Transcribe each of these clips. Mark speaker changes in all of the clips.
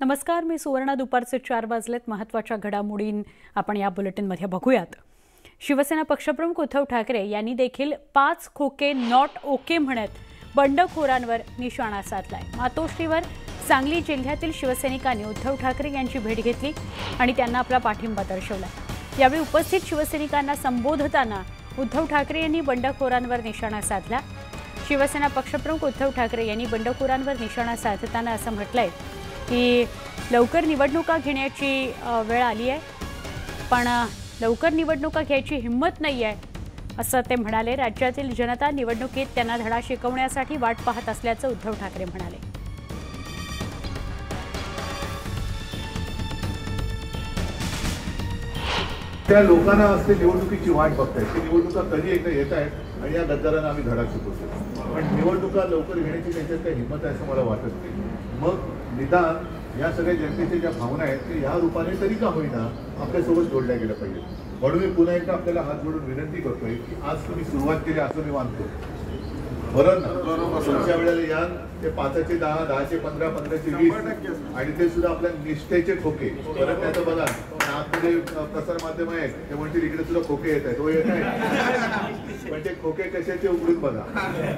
Speaker 1: नमस्कार मी सुवर्णा. दुपारचे चार वाजलेत. महत्त्वाच्या घडामोडी आपण या बुलेटिनमध्ये बघूयात. शिवसेना पक्षप्रमुख उद्धव ठाकरे यांनी देखील पाच खोके नॉट ओके म्हणत बंडखोरांवर निशाणा साधलाय. मातोश्रीवर सांगली जिल्ह्यातील शिवसैनिकांनी उद्धव ठाकरे यांची भेट घेतली आणि त्यांना आपला पाठिंबा दर्शवला यावेळी उपस्थित शिवसैनिकांना संबोधताना उद्धव ठाकरे यांनी बंडखोरांवर निशाणा साधला. शिवसेना पक्षप्रमुख उद्धव ठाकरे यांनी बंडखोरांवर निशाणा साधताना असं म्हटलंय की लवकर निवडणुका घेण्याची वेळ आली आहे. पण लवकर निवडणुका घ्यायची हिंमत नाही आहे असं ते म्हणाले. राज्यातील जनता निवडणुकीत त्यांना धडा शिकवण्यासाठी वाट पाहत असल्याचं उद्धव ठाकरे म्हणाले.
Speaker 2: त्या लोकांना असते निवडणुकीची वाट बघताय. ती निवडणुका कधी एकदा येत आहेत आणि या गद्दारांना आम्ही धडा शिकवतो पण निवडणुका लवकर घेण्याची त्यांच्यात काही हिंमत आहे असं मला वाटत नाही. मग निदान या सगळ्या जनतेच्या ज्या भावना आहेत ते या रूपाने तरी का होईना आपल्यासोबत जोडल्या गेल्या पाहिजे म्हणून मी पुन्हा एकदा आपल्याला हात जोडून विनंती करतोय की आज तुम्ही सुरुवात केली असं मी मानतो. पुढच्या वेळेला या ते पाचाचे दहा दहाचे पंधरा पंधराचे वीस आणि ते सुद्धा आपल्या निष्ठेचे खोके. परत त्याचं बघा आतमध्ये प्रसार माध्यम आहेत ते म्हणतील इकडे सुद्धा खोके येत आहेत. हो येत आहे पण ते खोके कशाचे उघडून बघा.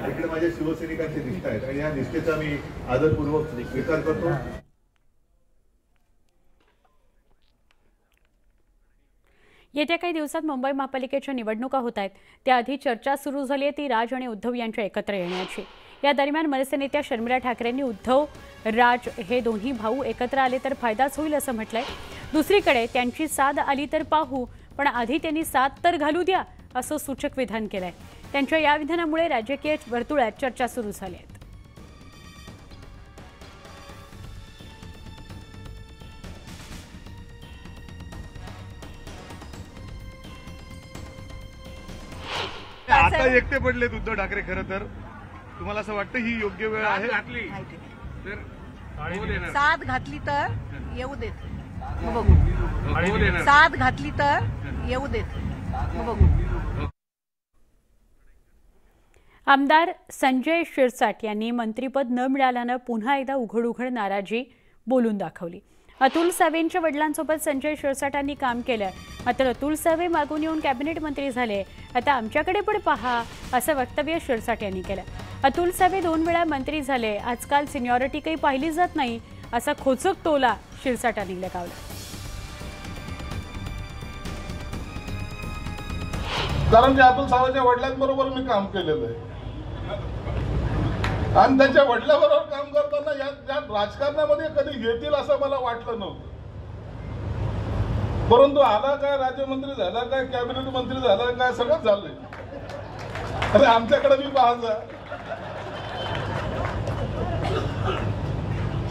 Speaker 2: इकडे माझ्या शिवसैनिकांची निष्ठा आहेत. आणि या निष्ठेचा मी आदरपूर्वक स्वीकार करतो.
Speaker 1: येत्या काही दिवसात मुंबई महापालिकेच्या निवडणुका होत आहेत. त्याआधी चर्चा सुरू झाली आहे ती राज आणि उद्धव यांच्या एकत्र येण्याची. या दरम्यान मनसे नेत्या शर्मिला ठाकरेंनी उद्धव राज हे दोन्ही भाऊ एकत्र आले तर फायदाच होईल असं म्हटलंय. दुसरीकडे त्यांची साथ आली तर पाहू पण आधी त्यांनी साथ तर घालू द्या असं सूचक विधान केलंय. त्यांच्या या विधानामुळे राजकीय वर्तुळात चर्चा सुरू झाली आहे.
Speaker 3: आता एकटे पडलेत उद्धव ठाकरे खरं तर. तुम्हाला असं वाटतं ही योग्य वेळ आहे? तर हो देणार.
Speaker 4: साथ घातली तर येऊ देत. मग बघू. साथ घातली तर येऊ देत. मग बघू.
Speaker 1: आमदार संजय शिरसाट यांनी मंत्रीपद न मिळाल्यानं पुन्हा एकदा उघड उघड नाराजी बोलून दाखवली. अतुल सावेंच्या वडिलांसोबत संजय शिरसाटांनी काम केलं. मात्र अतुल सावे मागून येऊन कॅबिनेट मंत्री झाले. आता आमच्याकडे पण पहा असं वक्तव्य शिरसाट यांनी केलं. अतुल सावे दोन वेळा मंत्री झाले. आजकाल सिनियॉरिटी काही पाहिली जात नाही असा खोचक टोला शिरसाटांनी लगावला.
Speaker 5: कारण की अतुल सावेच्या वडिलांबरोबर मी काम केलेलं आहे. आणि त्याच्या वडिलांबरोबर काम करताना या या राजकारणामध्ये कधी येतील असं मला वाटलं नव्हतं. परंतु आला काय राज्यमंत्री झाला काय कॅबिनेट मंत्री झाला काय सगळंच झालंय अरे आमच्याकडे मी पाहायचा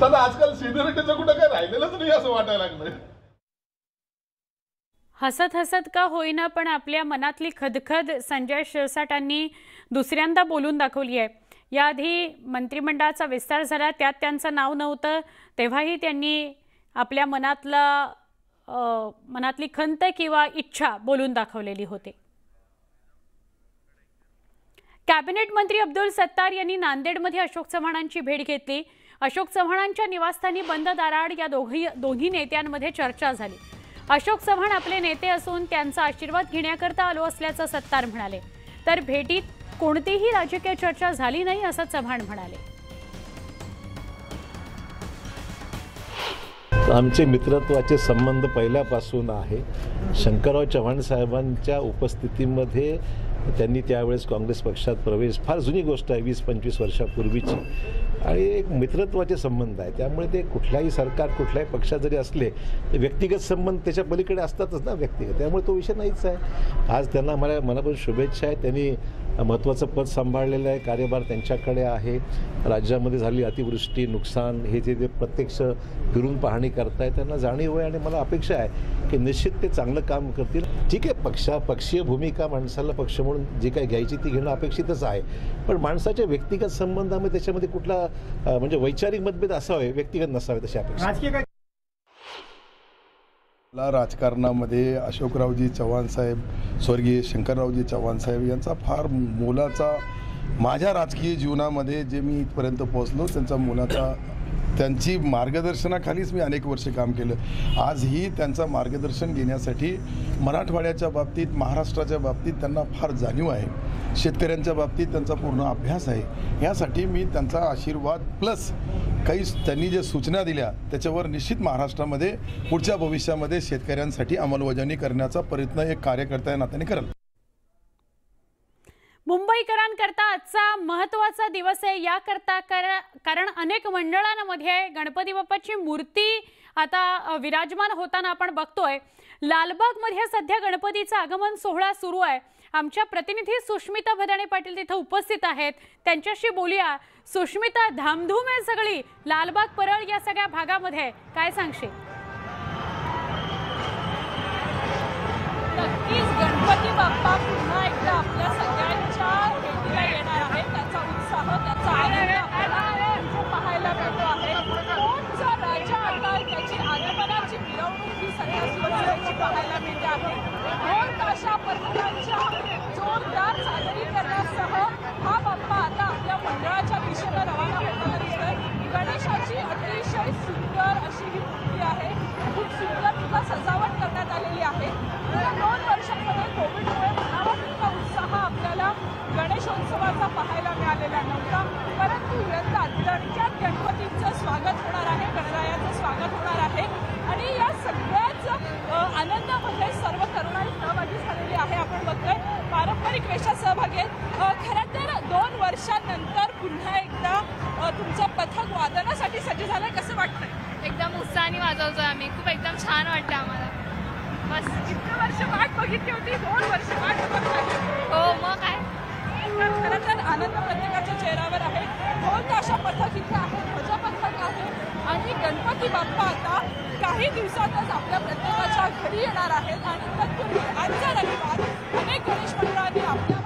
Speaker 5: सध्या आजकाल सिनियरिटीचं कुठं काही राहिलेलंच नाही असं वाटायला लागलंय.
Speaker 1: हसत हसत का होईना पण आपल्या मनातली खदखद संजय शिरसाटांनी दुसऱ्यांदा बोलून दाखवली आहे. याआधी मंत्रिमंडळाचा विस्तार झाला त्यात त्यांचं नाव नव्हतं. तेव्हाही त्यांनी आपल्या मनातला मनातली खंत किंवा इच्छा बोलून दाखवलेली होती. कॅबिनेट मंत्री अब्दुल सत्तार यांनी नांदेडमध्ये अशोक चव्हाणांची भेट घेतली. अशोक चव्हाणांच्या निवासस्थानी बंद दाराड या दोघी दोन्ही नेत्यांमध्ये चर्चा झाली. अशोक चव्हाण आपले नेते असून त्यांचा आशीर्वाद घेण्याकरता आलो असल्याचं सत्तार म्हणाले. तर भेटीत कोणतीही राजकीय चर्चा झाली नाही असं चव्हाण म्हणाले.
Speaker 6: आमचे मित्रत्वाचे संबंध पहिल्यापासून आहे. शंकरराव चव्हाण साहेबांच्या उपस्थितीमध्ये त्यांनी त्यावेळेस काँग्रेस पक्षात प्रवेश फार जुनी गोष्ट आहे वीस पंचवीस वर्षापूर्वीची. आणि एक मित्रत्वाचे संबंध आहे. त्यामुळे ते कुठल्याही सरकार कुठल्याही पक्षात जरी असले तर व्यक्तिगत संबंध त्याच्या पलीकडे असतातच ना व्यक्तिगत. त्यामुळे तो विषय नाहीच आहे. आज त्यांना मला मनापासून शुभेच्छा आहे. त्यांनी महत्त्वाचं पद सांभाळलेलं आहे कार्यभार त्यांच्याकडे आहे. राज्यामध्ये झाली अतिवृष्टी नुकसान हे जे ते प्रत्यक्ष फिरून पाहणी करतायत त्यांना जाणीव आहे आणि मला अपेक्षा आहे की निश्चित ते चांगलं काम करतील. ठीक आहे पक्षा पक्षीय भूमिका माणसाला पक्ष म्हणून जी काही घ्यायची ती घेणं अपेक्षितच आहे. पण माणसाच्या व्यक्तिगत संबंधामध्ये त्याच्यामध्ये कुठला म्हणजे वैचारिक मतभेद असावे व्यक्तिगत नसावे तशी अपेक्षा
Speaker 7: मला राजकारणामध्ये अशोकरावजी चव्हाण साहेब स्वर्गीय शंकररावजी चव्हाण साहेब यांचा फार मोलाचा माझ्या राजकीय जीवनामध्ये जे मी इथपर्यंत पोहोचलो त्यांचा मोलाचा त्यांची मार्गदर्शनाखालीच मी अनेक वर्ष काम केलं. आजही त्यांचं मार्गदर्शन घेण्यासाठी मराठवाड्याच्या बाबतीत महाराष्ट्राच्या बाबतीत त्यांना फार जाणीव आहे. शेतकऱ्यांच्या बाबतीत त्यांचा पूर्ण अभ्यास आहे. यासाठी मी त्यांचा आशीर्वाद प्लस काही त्यांनी जे सूचना दिल्या त्याच्यावर निश्चित महाराष्ट्रामध्ये पुढच्या भविष्यामध्ये शेतकऱ्यांसाठी अंमलबजावणी करण्याचा प्रयत्न एक कार्यकर्ता या नात्याने करेल.
Speaker 1: मुंबईकरांकरता आजचा महत्त्वाचा दिवस आहे. याकरता कर- कारण अनेक मंडळांमध्ये गणपती बाप्पाची मूर्ती आता विराजमान होताना आपण बघतोय. लालबागमध्ये सध्या गणपतीचं आगमन सोहळा सुरू आहे. आमच्या प्रतिनिधी सुष्मिता भदाणे पाटील तिथं उपस्थित आहेत. त्यांच्याशी बोलूया. सुष्मिता धामधूम आहे सगळी. लालबाग परळ या सगळ्या भागामध्ये. काय सांगशील?
Speaker 8: अशा ताशा पथकांच्या जोरदार सादरीकरणासह हा बाप्पा आता आपल्या मंडळाच्या दिशेला रवाना होताना दिसतोय. गणेशाची अतिशय सुंदर अशी ही मूर्ती आहे. खूप सुंदर तिला सजावट करण्यात आलेली आहे. गेल्या दोन वर्षांमध्ये कोविडमुळे म्हणावा तितका उत्साह आपल्याला गणेशोत्सवाचा पाहायला मिळालेला नव्हता. परंतु यंदा सहभागी आहेत. खरं तर दोन वर्षांनंतर पुन्हा एकदा तुमचं पथक वादनासाठी सज्ज झालंय कसं वाटतंय?
Speaker 9: एकदम उत्साहाने वाजवतोय आम्ही. खूप एकदम छान वाटतं आम्हाला. बस.
Speaker 8: इतकं वर्ष वाट बघितली होती दोन वर्ष वाट
Speaker 9: हो मग काय?
Speaker 8: खरं तर आनंद प्रत्येकाच्या चेहऱ्यावर आहे. ढोल ताशा पथक इथे आहे ध्वजा पथक आहे आणि गणपती बाप्पा आता काही दिवसातच आपल्या प्रत्येकाच्या घरी येणार आहेत. आणि तत्पूर्वी आजचा रविवार अनेक गणेश मंडळांनी आपल्या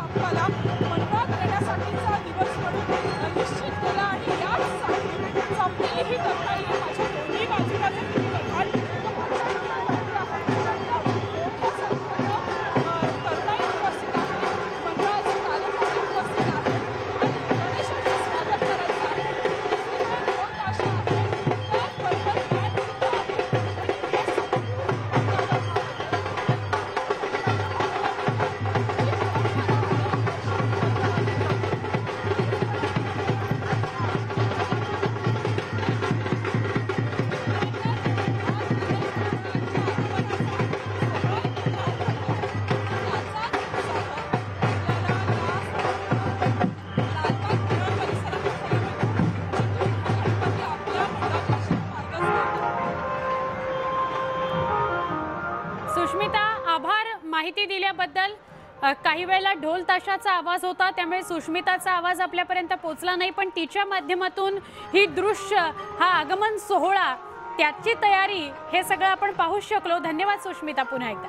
Speaker 1: काही वेळेला ढोल ताशाचा आवाज होता त्यामुळे सुष्मिताचा आवाज आपल्यापर्यंत पोचला नाही पण तिच्या माध्यमातून ही दृश्य हा आगमन सोहळा त्याची तयारी हे सगळं आपण पाहू शकलो. धन्यवाद सुष्मिता पुन्हा एकदा.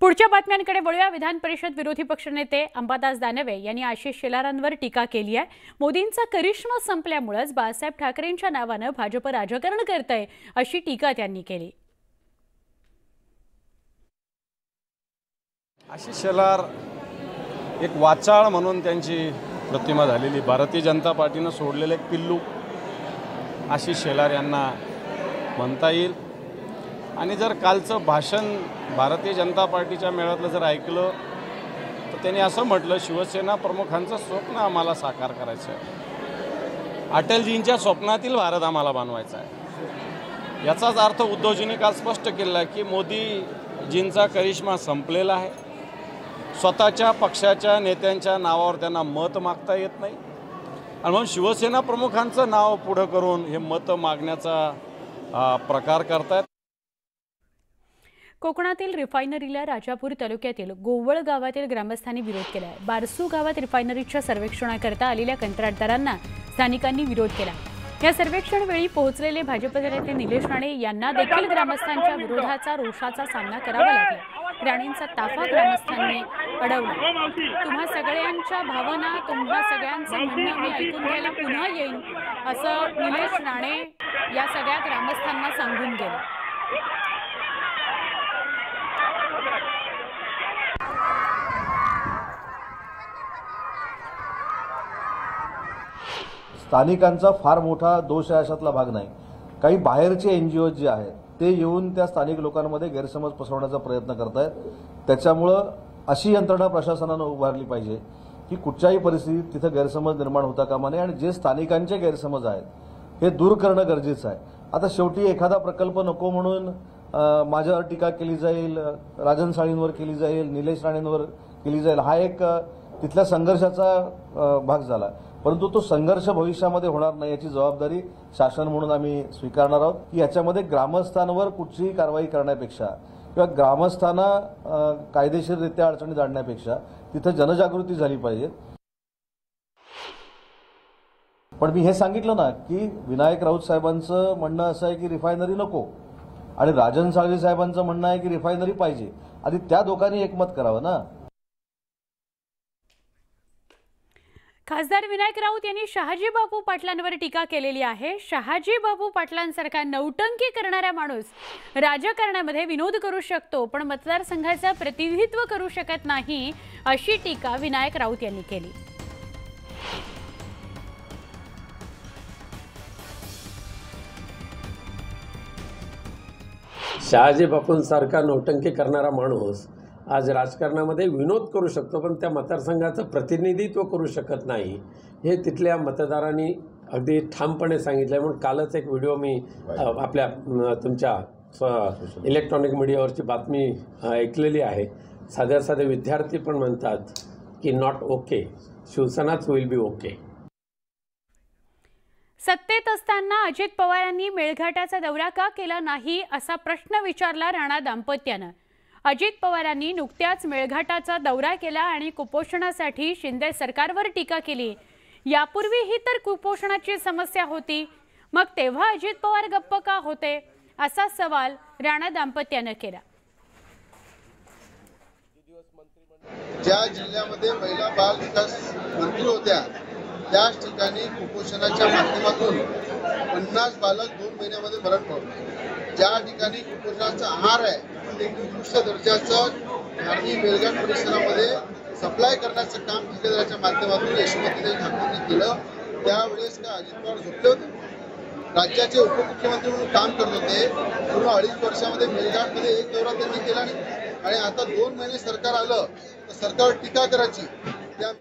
Speaker 1: पुढच्या बातम्यांकडे वळूया. विधान परिषद विरोधी पक्षनेते अंबादास दानवे यांनी आशिष शेलारांवर टीका केली आहे. मोदींचा करिश्मा संपल्यामुळेच बाळासाहेब ठाकरेंच्या नावानं भाजप राजकारण करतंय अशी टीका त्यांनी केली.
Speaker 10: आशिष शेलार एक वाचाळ म्हणून त्यांची प्रतिमा झालेली. भारतीय जनता पार्टीनं सोडलेलं एक पिल्लू आशिष शेलार यांना म्हणता येईल. आणि जर कालचं भाषण भारतीय जनता पार्टीच्या मेळाव्यातलं जर ऐकलं तर त्यांनी असं म्हटलं शिवसेना प्रमुखांचं स्वप्न आम्हाला साकार करायचं आहे. अटलजींच्या स्वप्नातील भारत आम्हाला बनवायचा आहे. याचाच अर्थ उद्धवजींनी काल स्पष्ट केला की मोदीजींचा करिश्मा संपलेला आहे. स्वतःच्या पक्षाच्या नेत्यांच्या नावावर त्यांना मत मागता येत नाही. आणि म्हणून शिवसेना प्रमुखांचं नाव पुढं करून हे मतं मागण्याचा प्रकार करतायत.
Speaker 1: कोकणातील रिफायनरीला राजापूर तालुक्यातील गोवळ गावातील ग्रामस्थांनी विरोध केला आहे बारसू गावात रिफायनरीच्या सर्वेक्षणाकरता आलेल्या कंत्राटदारांना स्थानिकांनी विरोध केला. या सर्वेक्षण वेळी पोहोचलेले भाजपचे नेते निलेश राणे यांना देखील ग्रामस्थांच्या विरोधाचा रोषाचा सामना करावा लागला. राणेंचा ताफा ग्रामस्थांनी अडवला. तुम्हा सगळ्यांच्या भावना तुम्हा सगळ्यांचं म्हणणं मी ऐकून घ्यायला पुन्हा येईन असं निलेश राणे या सगळ्या ग्रामस्थांना सांगून गेलं.
Speaker 11: स्थानिकांचा फार मोठा दोष आहे अशातला भाग नाही. काही बाहेरचे एन जी ओ जे आहेत ते येऊन त्या स्थानिक लोकांमध्ये गैरसमज पसरवण्याचा प्रयत्न करत आहेत त्याच्यामुळं अशी यंत्रणा प्रशासनानं उभारली पाहिजे की कुठच्याही परिस्थितीत तिथं गैरसमज निर्माण होता कामा नये आणि जे स्थानिकांचे गैरसमज आहेत हे दूर करणं गरजेचं आहे. आता शेवटी एखादा प्रकल्प नको म्हणून माझ्यावर टीका केली जाईल राजन साळींवर केली जाईल निलेश राणेंवर केली जाईल हा एक तिथल्या संघर्षाचा भाग झाला. परंतु तो संघर्ष भविष्यामध्ये होणार नाही याची जबाबदारी शासन म्हणून आम्ही स्वीकारणार आहोत. की याच्यामध्ये ग्रामस्थांवर कुठचीही कारवाई करण्यापेक्षा किंवा ग्रामस्थांना कायदेशीररित्या अडचणीत आणण्यापेक्षा तिथं जनजागृती झाली पाहिजे. पण मी हे सांगितलं ना की विनायक राऊत साहेबांचं म्हणणं असं आहे की रिफायनरी नको. आणि राजन साळवी साहेबांचं म्हणणं आहे की रिफायनरी पाहिजे. आधी त्या दोघांनी एकमत करावं ना.
Speaker 1: खासदार विनायक राऊत यांनी शहाजी बापू पाटलांवर टीका केलेली आहे. शहाजी बापू पाटलांसारखा नौटंकी करणारा माणूस राजकारणामध्ये विनोद करू शकतो पण मतदारसंघाचं प्रतिनिधित्व करू शकत नाही अशी टीका विनायक राऊत यांनी केली.
Speaker 12: शहाजी बापूंसारखा नौटंकी करणारा माणूस आज राजकारणामध्ये विनोद करू शकतो पण त्या मतदारसंघाचं प्रतिनिधित्व करू शकत नाही. हे तिथल्या मतदारांनी अगदी ठामपणे सांगितलं म्हणून कालच एक व्हिडिओ मी आपल्या तुमच्या स्व- इलेक्ट्रॉनिक मीडियावरची बातमी ऐकलेली आहे. साध्या साधे विद्यार्थी पण म्हणतात की नॉट ओके शिवसेनाच विल बी ओके
Speaker 1: सत्तेत असताना अजित पवारांनी मेळघाटाचा दौरा का केला नाही असा प्रश्न विचारला राणा दाम्पत्यानं. अजित पवारांनी नुकत्याच मेळघाटाचा दौरा केला आणि कुपोषणासाठी शिंदे सरकारवर टीका केली. यापूर्वीही तर कुपोषणाची समस्या होती. मग तेव्हा अजित पवार गप्प का होते? असा सवाल राणा दाम्पत्यानं केला.
Speaker 13: ज्या जिल्ह्यामध्ये महिला बाल विकास मंत्री होत्या त्याच ठिकाणी कुपोषणाच्या माध्यमातून पन्नास बालक दोन महिन्यामध्ये मरण पावले. ज्या ठिकाणी कुपोषणाचा आहार आहे ते उत्कृष्ट दर्जाचं आणि मेळघाट परिसरामध्ये सप्लाय करण्याचं काम ठेकेदाराच्या माध्यमातून यशोमतीदेवी ठाकूरने केलं. त्यावेळेस का अजित पवार झोपले होते? राज्याचे उपमुख्यमंत्री म्हणून काम करत होते. पूर्ण अडीच वर्षामध्ये मेळघाटमध्ये एक दौरा त्यांनी केला नाही. आणि आता दोन महिने सरकार आलं तर सरकार टीका करायची. त्या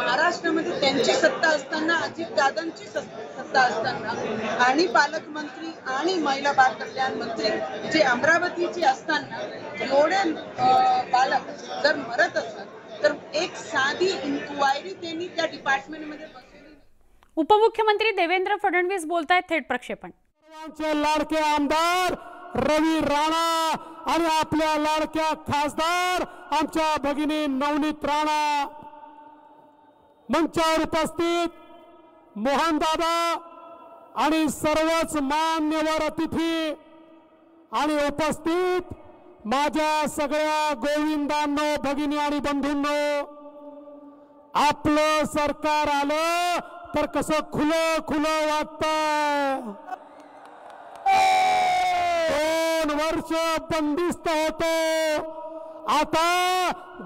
Speaker 14: महाराष्ट्रामध्ये त्यांची सत्ता असताना अजित दादांची सत्ता असताना आणि पालकमंत्री आणि महिला बाल कल्याण मंत्री जे अमरावतीची असताना एवढे अं, बालक जर मरत असत तर एक साधी इन्क्वायरी त्यांनी त्या डिपार्टमेंटमध्ये
Speaker 1: उपमुख्यमंत्री देवेंद्र फडणवीस बोलतायत थेट प्रक्षेपण.
Speaker 15: सर्वांचे लाडके आमदार रवी राणा आणि आपल्या लाडक्या खासदार आमच्या भगिनी नवनीत राणा. मंचावर उपस्थित मोहन दादा आणि सर्वच मान्यवर अतिथी आणि उपस्थित माझ्या सगळ्या गोविंदांनो भगिनी आणि बंधूंनो आपलं सरकार आलं तर कसं खुलं खुलं वाटत दोन वर्ष बंदिस्त होतो. आता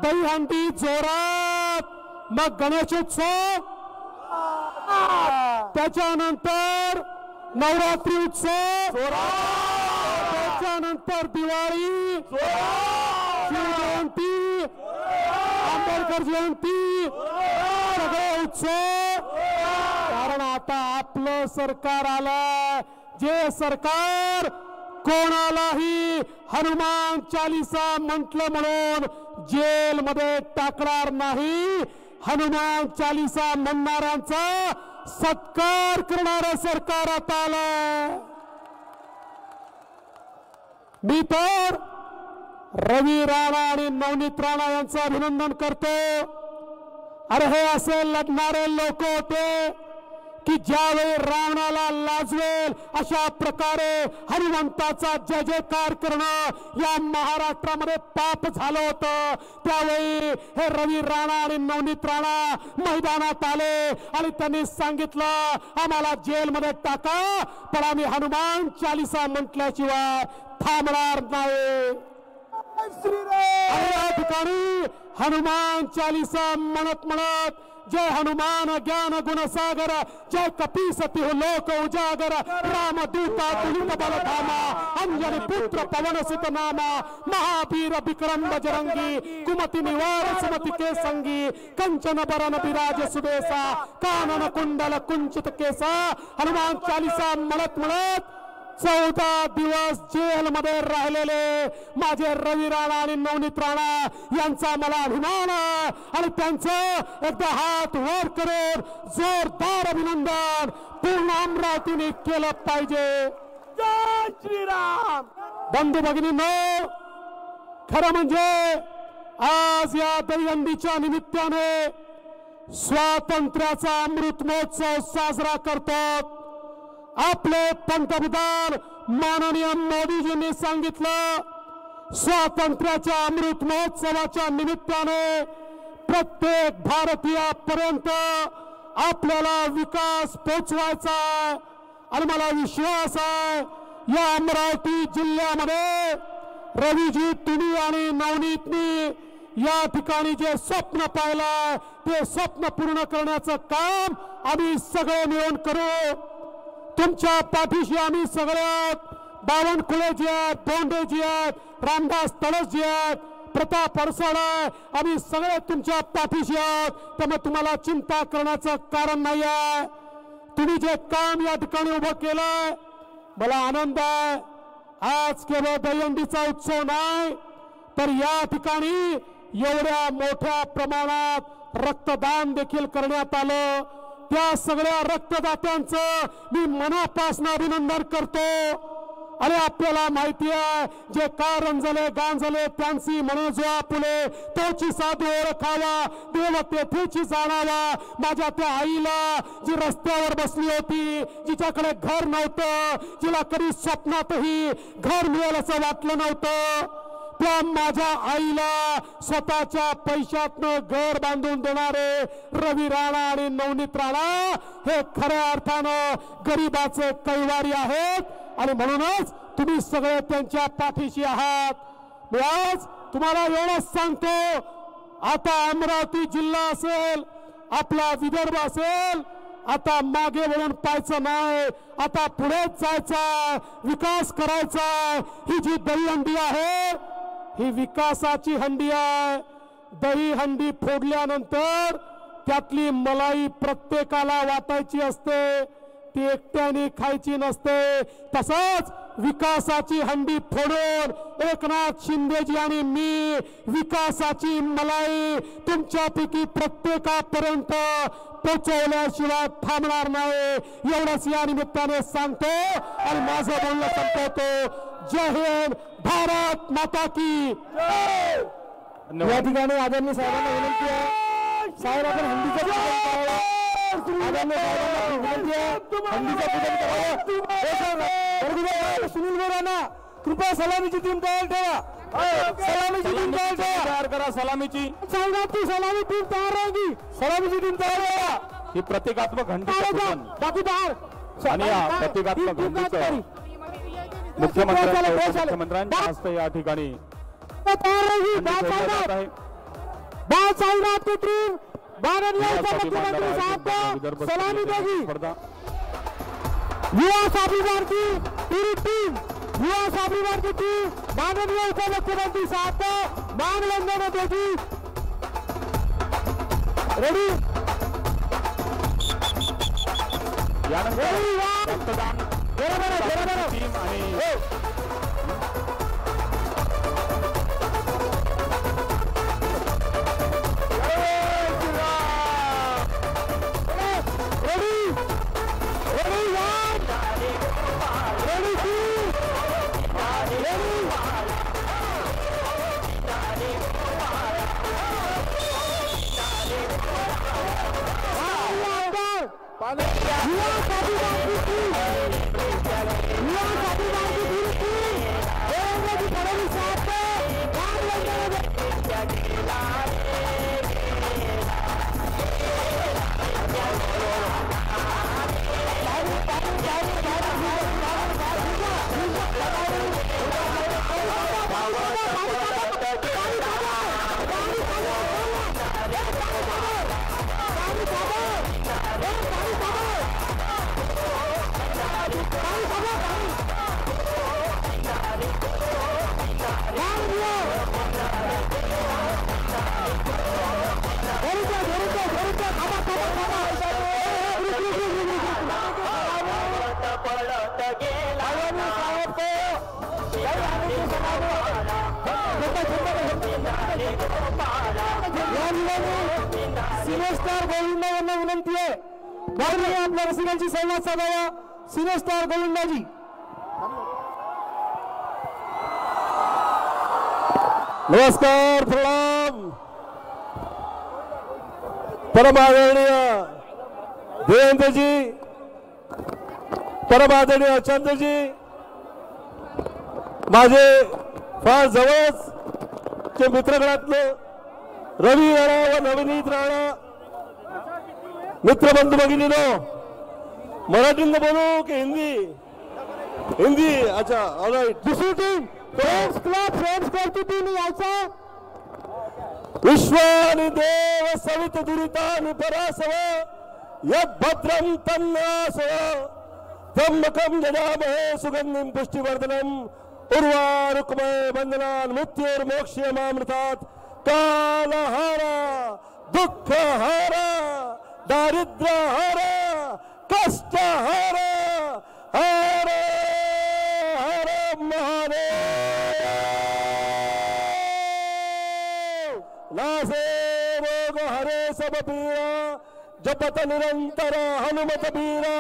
Speaker 15: दहीहंडी जोरात मग गणेशोत्सव. त्याच्यानंतर नवरात्री उत्सव. त्याच्यानंतर दिवाळी. शिवजयंती आंबेडकर जयंती. सगळे उत्सव. कारण आता आपलं सरकार आलं जे सरकार कोणालाही हनुमान चालिसा म्हटलं म्हणून जेलमध्ये टाकणार नाही हनुमान चालिसा म्हणणाऱ्यांचा सत्कार करणारं सरकार आता आलं. मी तर रवी राणा आणि नवनीत राणा यांचं अभिनंदन करतो. अरे हे असे लढणारे लोक होते. की ज्यावेळी रावणाला लाजवेल अशा प्रकारे हनुमंताचा जय जयकार करणं या महाराष्ट्रामध्ये पाप झालं होतं. त्यावेळी हे रवी राणा आणि नवनीत राणा मैदानात आले आणि त्यांनी सांगितलं आम्हाला जेलमध्ये टाका पण आम्ही हनुमान चालिसा म्हटल्याशिवाय थांबणार नाही. या ठिकाणी हनुमान चालिसा म्हणत म्हणत जय हनुमान ज्ञान गुण सागर जय कपीसती हो लोक उजागर राम दूता तुलित बल धामा अंजन पुत्र पवन सुत नामा महावीर विक्रम बजरंगी कुमति निवार सुमति के संगी कंचन बरन विराज सुबेसा कानन कुंडल कुंचित केसा हनुमान चालीसा मलत मलत। चौदा दिवस जेलमध्ये राहिलेले माझे रवी राणा आणि नवनीत राणा यांचा मला अभिमान आहे आणि त्यांचं एकदा हात वर करून जोरदार अभिनंदन पूर्ण अमरावतीने केलं पाहिजे. जय श्रीराम! बंधू भगिनींनो खरं म्हणजे आज या दहीहंडीच्या निमित्ताने स्वातंत्र्याचा अमृत महोत्सव साजरा करतात. आपले पंतप्रधान माननीय मोदीजींनी सांगितलं स्वातंत्र्याच्या अमृत महोत्सवाच्या निमित्ताने प्रत्येक भारतीयापर्यंत आपल्याला विकास पोचवायचा आहे. आणि मला विश्वास आहे या अमरावती जिल्ह्यामध्ये रवीजी तुम्ही आणि नवनीतनी या ठिकाणी जे स्वप्न पाहिलंय ते स्वप्न पूर्ण करण्याचं काम आम्ही सगळे मिळून करू. तुमच्या पाठीशी आम्ही सगळ्यात बावनकुळे जे आहेत बोंडे जी आहेत रामदास तळस आहेत प्रताप अडसड आहे. आम्ही सगळे तुमच्या पाठीशी आहोत. त्यामुळे तुम्हाला चिंता करण्याचं कारण नाही आहे तुम्ही जे काम या ठिकाणी उभं केलंय मला आनंद आहे. आज केवळ दहीहंडीचा उत्सव नाही तर या ठिकाणी एवढ्या मोठ्या प्रमाणात रक्तदान देखील करण्यात आलं. त्या सगळ्या रक्तदात्यांचं मी मनापासून अभिनंदन करतो. अरे आपल्याला माहिती आहे जे का रंजले गांजले त्यांची म्हणून फुले तोची साधू ओळखावा देव तेथेची जाणावा. माझ्या त्या आईला जी रस्त्यावर बसली होती जिच्याकडे घर नव्हतं जिला कधी स्वप्नातही घर मिळेल असं वाटलं नव्हतं. त्या माझ्या आईला स्वतःच्या पैशातनं घर बांधून देणारे रवी राणा आणि नवनीत राणा हे खऱ्या अर्थानं गरीबाचे कैवारी आहेत. आणि म्हणूनच तुम्ही सगळे त्यांच्या पाठीशी आहात. मी आज तुम्हाला एवढंच सांगतो आता अमरावती जिल्हा असेल आपला विदर्भ असेल आता मागे वळून पाहायचं नाही आता पुढेच जायचा विकास करायचा ही जी दहीहंडी आहे ही विकासाची हंडी आहे. दही हंडी फोडल्यानंतर त्यातली मलाई प्रत्येकाला वाटायची असते. ती एकट्याने खायची नसते. तसंच विकासाची हंडी फोडून एकनाथ शिंदेजी आणि मी विकासाची मलाई तुमच्यापैकी प्रत्येकापर्यंत पोचवल्याशिवाय थांबणार नाही. एवढंच या निमित्ताने सांगतो आणि माझं बोलणं संपवतो. जय हिंद भारत माता की या ठिकाणी आदरणीय साहेबांना विनंती आहे. साहेब आपण हंडीचं हंडीचं सुनील बोराना कृपया सलामीची टीम तयार ठेवा. सलामीची टीम तयार ठेवा. तयार करा सलामीची. सांगा ती सलामी टीम तयार राहिली. सलामीची टीम तयार ठेवा.
Speaker 16: ही प्रतिकात्मक हंडी
Speaker 15: बाकी बाहेर.
Speaker 16: आणि प्रतिकात्मक हंडीचं मुख्यमंत्र्यांच्या हस्ते या ठिकाणी
Speaker 15: मुख्यमंत्री साहब को? सलामी देगी युवा साथीदार की पूरी टीम. युवा साथीदार की टीम. माननीय उप मुख्यमंत्री साहब को? मानवंदना देगी रेडी
Speaker 16: 내려가라
Speaker 17: 내려가라 팀 아니 빠네 आपल्या संवाद साधावा सिनेस्टार गोविंदाजी. नमस्कार प्रणाम. परम आदरणीय देवेंद्रजी परम आदरणीय चंद्रजी माझे फार जवळचे मित्रगणातलं रवी राणा व नवनीत राणा मित्रबंधू भगिनीनो मराठीतनं बोलू की हिंदी? हिंदी? अच्छा ऑलराईट दुसरी टीम फ्रेंड्स क्लब फ्रेंड्स क्लबची टीम यायचा. विश्वानि देव सवित दुरितानि परासव यद्भद्रं तन्नासव. त्र्यंबकं यजामहे सुगन्धिं पुष्टिवर्धनम्. उर्वारुकमय बन्धनान् मृत्युर्मोक्ष्यमामृतात् कालहार दुःखहार दारिद्र्यहार कष्टहार हर हर महादेव। नासे रोग हरे सब पीरा, जपत निरंतर हनुमत बीरा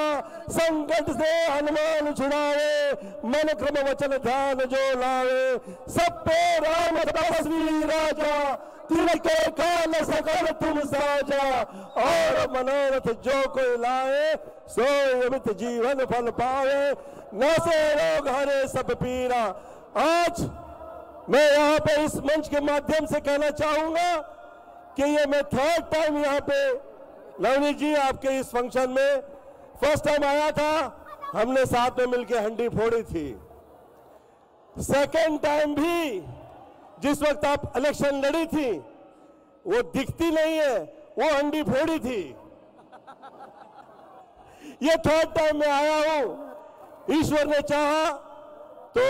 Speaker 17: संकट से हनुमान छुड़ावे, मन क्रम वचन ध्यान जो लावे सब पे राम तपस्वी राजा। तिनके काल सकल तुम साजा और मनोरथ जो कोई लाए सो अमित जीवन फल पावे न से रोग हरे सब पीरा आज मैं यहाँ पे इस मंच के माध्यम से कहना चाहूँगा कि ये मैं थर्ड टाइम यहाँ पे नवनीत जी आपके इस फ़ंक्शन में फ़र्स्ट टाइम आया था हमने साथ में मिलके हंडी फोड़ी थी सेकेंड टाइम भी जिस वक्त आप इलेक्शन लड़ी थी, वो दिखती नहीं है, वो हंडी फोड़ी थी। ये थर्ड टाइम मैं आया हूँ। ईश्वर ने चाहा तो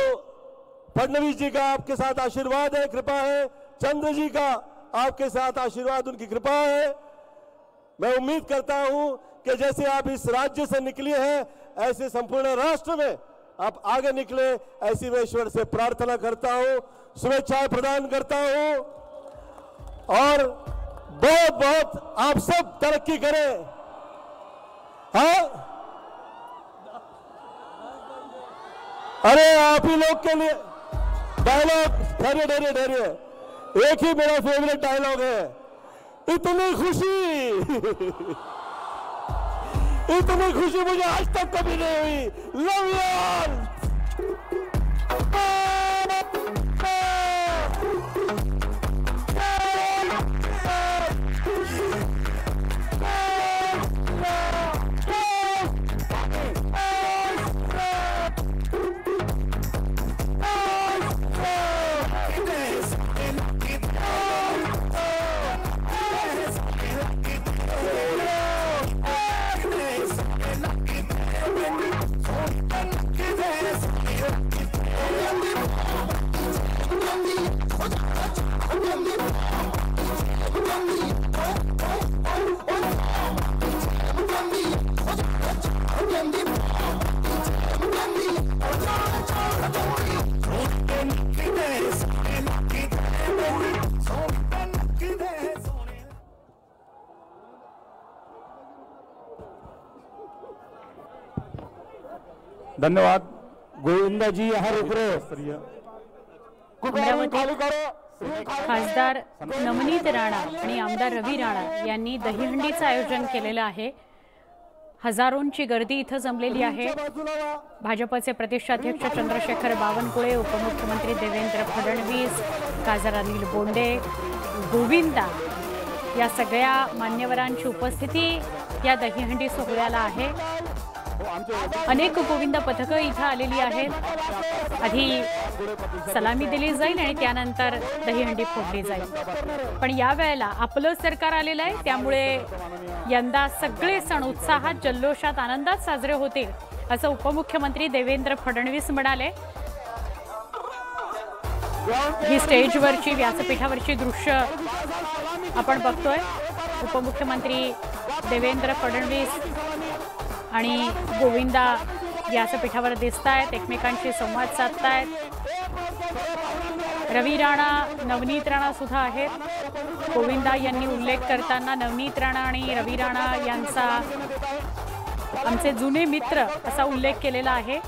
Speaker 17: फडणवीस जी का आपके साथ आशीर्वाद है, कृपा है। चंद्र जी का आपके साथ आशीर्वाद, उनकी कृपा है। मैं उम्मीद करता हूँ कि जैसे आप इस राज्य से निकले हैं, ऐसे संपूर्ण राष्ट्र में आप आगे निकले, ऐसी मैं ईश्वर से प्रार्थना करता हूँ। शुभेच्छाएँ प्रदान करता हूँ। और बहुत बहुत आप सब तरक्की करें। हाँ? अरे, आप ही लोग के लिए डायलॉग ठहरिए ठहरिए ठहरिए एक ही मेरा फेवरेट डायलॉग है। इतनी खुशी। इतनी खुशी मुझे आज तक कभी नहीं हुई। लव यू
Speaker 16: धन्यवाद. गोविंदाजी हर उकरे
Speaker 1: अमरावती खासदार नवनीत राणा आणि आमदार रवी राणा यांनी दहीहंडीचं आयोजन केलेलं आहे. हजारोंची गर्दी इथं जमलेली आहे. भाजपचे प्रदेशाध्यक्ष चंद्रशेखर बावनकुळे उपमुख्यमंत्री देवेंद्र फडणवीस खासदार अनिल बोंडे गोविंदा या सगळ्या मान्यवरांची उपस्थिती या दहीहंडी सोहळ्याला आहे. अनेक गोविंदा पथकं इथं आलेली आहेत. आधी सलामी दिली जाईल आणि त्यानंतर दहीहंडी फोडली जाईल. पण या वेळेला आपलं सरकार आलेलं आहे त्यामुळे यंदा सगळे सण उत्साहात जल्लोषात आनंदात साजरे होतील असं उपमुख्यमंत्री देवेंद्र फडणवीस म्हणाले. ही स्टेजवरची व्यासपीठावरची दृश्य आपण बघतोय. उपमुख्यमंत्री देवेंद्र फडणवीस आणि गोविंदा व्यासपीठावर दिसत आहेत एकमेकांशी संवाद साधतायत रवी राणा नवनीत राणा सुद्धा आहेत गोविंदा यांनी उल्लेख करताना नवनीत राणा आणि रवी राणा यांचा आमचे जुने मित्र असा उल्लेख केलेला आहे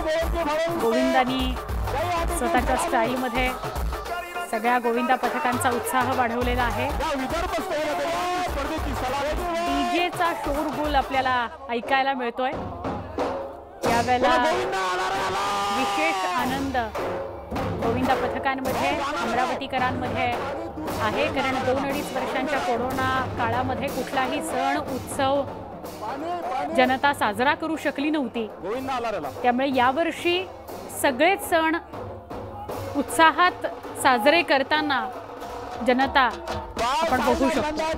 Speaker 1: गोविंदानी स्वतःच्या स्टाईलमध्ये सगळ्या गोविंदा पथकांचा उत्साह वाढवलेला आहे. डीजेचा शोरगुल आपल्याला ऐकायला मिळतोय. यावेळेला विशेष आनंद गोविंदा पथकांमध्ये अमरावतीकरांमध्ये आहे. कारण दोन अडीच वर्षांच्या कोरोना काळामध्ये कुठलाही सण उत्सव जनता साजरा करू शकली नव्हती. त्यामुळे यावर्षी सगळेच सण उत्साहात साजरे करताना जनता आपण बघू शकतो.